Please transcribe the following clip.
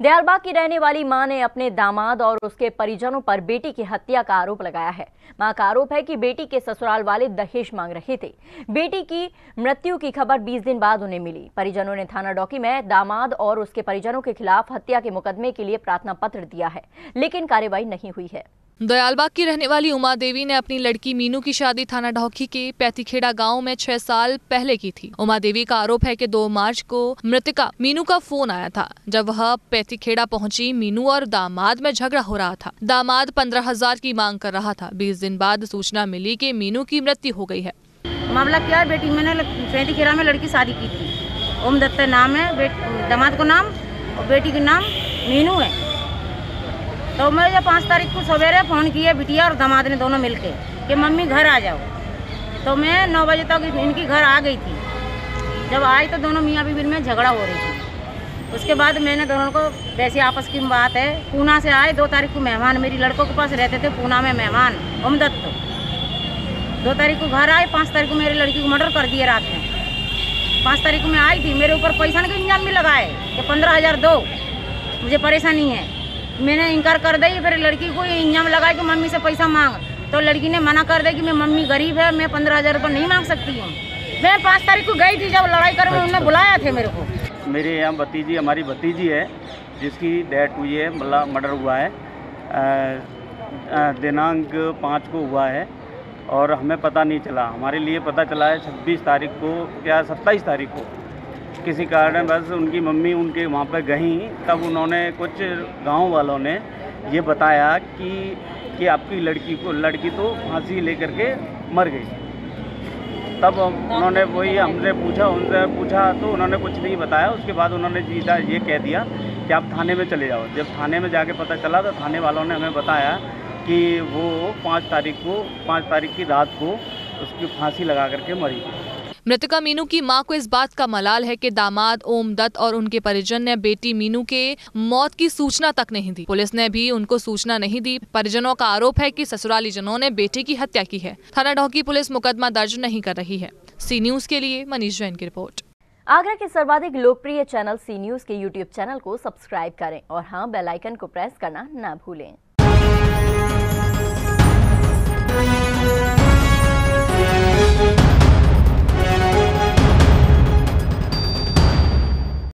दयालबाग की रहने वाली माँ ने अपने दामाद और उसके परिजनों पर बेटी की हत्या का आरोप लगाया है। माँ का आरोप है कि बेटी के ससुराल वाले दहेज मांग रहे थे। बेटी की मृत्यु की खबर 20 दिन बाद उन्हें मिली। परिजनों ने थाना डॉकी में दामाद और उसके परिजनों के खिलाफ हत्या के मुकदमे के लिए प्रार्थना पत्र दिया है, लेकिन कार्यवाही नहीं हुई है। दयालबाग की रहने वाली उमा देवी ने अपनी लड़की मीनू की शादी थाना ढौकी के पैतीखेड़ा गाँव में छह साल पहले की थी। उमा देवी का आरोप है कि 2 मार्च को मृतिका मीनू का फ़ोन आया था, जब वह पैतीखेड़ा पहुँची मीनू और दामाद में झगड़ा हो रहा था। दामाद पंद्रह हज़ार की मांग कर रहा था। बीस दिन बाद सूचना मिली की मीनू की मृत्यु हो गई है। मामला क्या है? बेटी, मैंने पैतीखेड़ा में लड़की शादी की थी। ओम दत्ता नाम है दामाद को नाम और बेटी का नाम मीनू है। तो मैं जब पाँच तारीख को सवेरे फ़ोन किया बिटिया और दामाद ने दोनों मिलके कि मम्मी घर आ जाओ। तो मैं नौ बजे तक इनकी घर आ गई थी। जब आई तो दोनों मियाँ बीबी में झगड़ा हो रही थी। उसके बाद मैंने दोनों को वैसे आपस की बात है। पूना से आए, दो तारीख को मेहमान। मेरी लड़कों के पास रहते थे पूना में मेहमान, उमदत्त। दो तारीख को घर आए, पाँच तारीख को मेरी लड़की को मर्डर कर दिए रात में। पाँच तारीख को मैं आई थी, मेरे ऊपर पैसा का इंजाम भी लगाए कि पंद्रह हज़ार दो। मुझे परेशानी है। मैंने इनकार कर दी फिर लड़की को इंजाम लगा कि मम्मी से पैसा मांग। तो लड़की ने मना कर दिया कि मैं मम्मी गरीब है मैं पंद्रह हज़ार रुपये नहीं मांग सकती हूँ। मैं पाँच तारीख को गई थी जब लड़ाई कर अच्छा। उन्होंने बुलाया थे मेरे को। मेरे यहाँ भतीजी हमारी भतीजी है जिसकी डेथ हुई है मतलब मर्डर हुआ है। दिनांक पाँच को हुआ है और हमें पता नहीं चला। हमारे लिए पता चला है छब्बीस तारीख को क्या सत्ताईस तारीख को। किसी कारण बस उनकी मम्मी उनके वहाँ पर गई। तब उन्होंने कुछ गाँव वालों ने ये बताया कि कि आपकी लड़की को, लड़की तो फांसी लेकर के मर गई। तब उन्होंने वही हमसे पूछा, उनसे पूछा तो उन्होंने कुछ नहीं बताया। उसके बाद उन्होंने जीता ये कह दिया कि आप थाने में चले जाओ। जब थाने में जाके पता चला तो थाने वालों ने हमें बताया कि वो पाँच तारीख को, पाँच तारीख की रात को उसकी फांसी लगा करके मरी। मृतका मीनू की माँ को इस बात का मलाल है कि दामाद, ओम दत्त और उनके परिजन ने बेटी मीनू के मौत की सूचना तक नहीं दी। पुलिस ने भी उनको सूचना नहीं दी। परिजनों का आरोप है कि ससुराली जनों ने बेटे की हत्या की है। थाना ढौकी पुलिस मुकदमा दर्ज नहीं कर रही है। सी न्यूज़ के लिए मनीष जैन की रिपोर्ट। आगरा के सर्वाधिक लोकप्रिय चैनल सी न्यूज़ के यूट्यूब चैनल को सब्सक्राइब करें और हाँ बेलाइकन को प्रेस करना न भूलें।